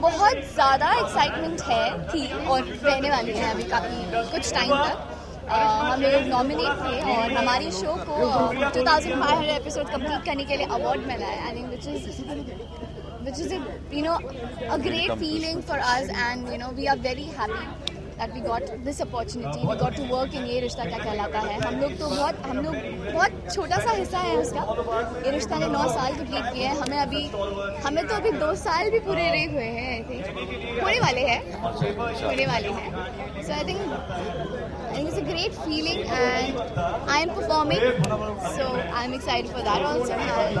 बहुत ज़्यादा एक्साइटमेंट है थी और रहने वाली है अभी काफ़ी कुछ टाइम तक। हम लोग नॉमिनेट थे और हमारी शो को 2500 एपिसोड कंप्लीट करने के लिए अवार्ड मिला है। I which is which is you know a great feeling for us and you know we are very happy that we got this opportunity we got to work in ये रिश्ता क्या कहलाता है हम लोग तो बहुत हम लोग बहुत छोटा सा हिस्सा है उसका ये रिश्ता ने नौ साल कंप्लीट किए हैं हमें अभी हमें तो अभी दो साल भी पूरे नहीं हुए हैं आई थिंक होने वाले हैं होने वाले हैं so I think think it's a great feeling and I am performing so I'm excited for that also and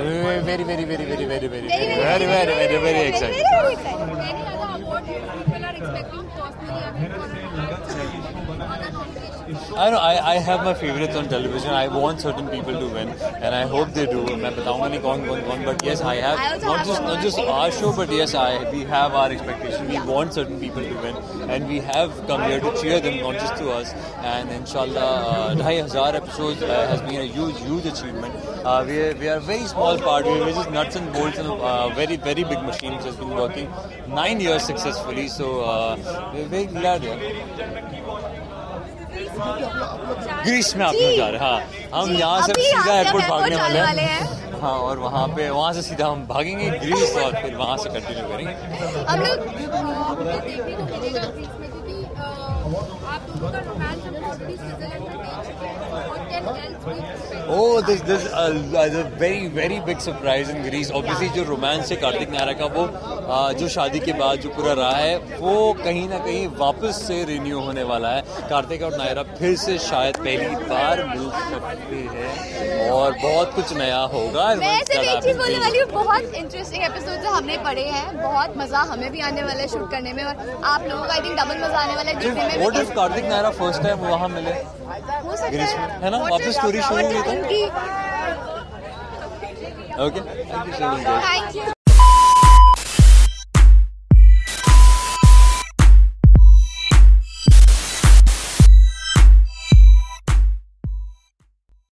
Very, very, very, very, very, very, very, very, very, very, very, very excited. what people are expecting personally. I mean, I know I, I have my favorites on television. I want certain people to win, and I hope they do. मैं बताऊंगा नहीं कौन कौन कौन, but yes, I have I also not have just some not of just my our show, but yes, I we have our expectation. We Yeah. want certain people to win, and we have come here to cheer them, not just to us. And inshallah, uh, ढाई हजार episodes uh, has been a huge huge achievement. Uh, we are, we are a very small part. We're just nuts and bolts and a uh, very very big machine which has been working nine years successfully. So uh, we're very glad. Yeah. Greece में आपने हैं हाँ। हम यहाँ से सीधा airport भागने वाले हैं। हाँ। और वहाँ पे वहाँ से सीधा हम भागेंगे ग्रीस और फिर वहाँ से कंटिन्यू करेंगे। Very very big surprise in Greece obviously जो रोमांस है कार्तिक नेहरा का वो जो शादी के बाद जो पूरा रहा है वो कहीं ना कहीं वापस से रिन्यू होने वाला है। कार्तिक और नायरा फिर से शायद पहली बार मिल सकते हैं और बहुत कुछ नया होगा। मैं सिर्फ़ एक चीज़ बोलने वाली हूँ बहुत इंटरेस्टिंग एपिसोड हमने पढ़े हैं बहुत मज़ा हमें भी आने वाला है शूट करने में और आप लोगों को आई थिंक डबल मज़ा आने वाला है देखने में भी। if Kartik Naira first time वहाँ मिले? हो सकता है। है ना? वापस story शुरू हुई तो? Okay thank you so much thank you